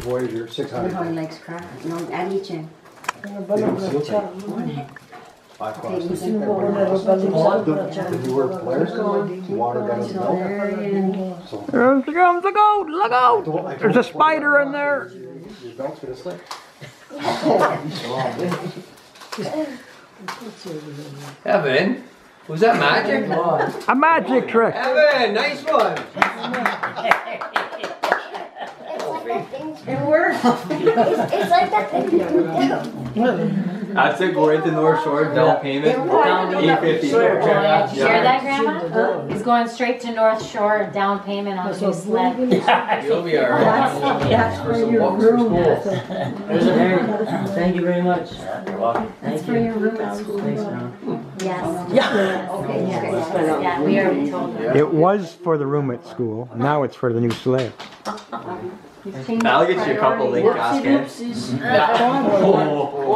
Voyager six Ano hundred. yung legs crack? No, ani chin. Five Okay, bucks. you can go. The the newer Polaris going, water doesn't So there So There comes, look out, look out! There's a spider in there. Your belt's gonna slip. Evan, was that magic? A magic trick. Evan, nice one. It worked. It's, it's like that thing. That's it, go right to North Shore, down payment, eight fifty. Share that, Grandma? He's going straight to North Shore, down payment on the new sled. You'll be alright. For some books for school. Thank you very much. You're welcome. Thank For you. your room at school. Thanks, man. Yes, Yeah. Okay, yes, yeah. yeah, we already told him. It was for the room at school, now it's for the new sled. He's changed That'll get you a couple priorities. link gas cans. Oopsies. Mm-hmm. Yeah.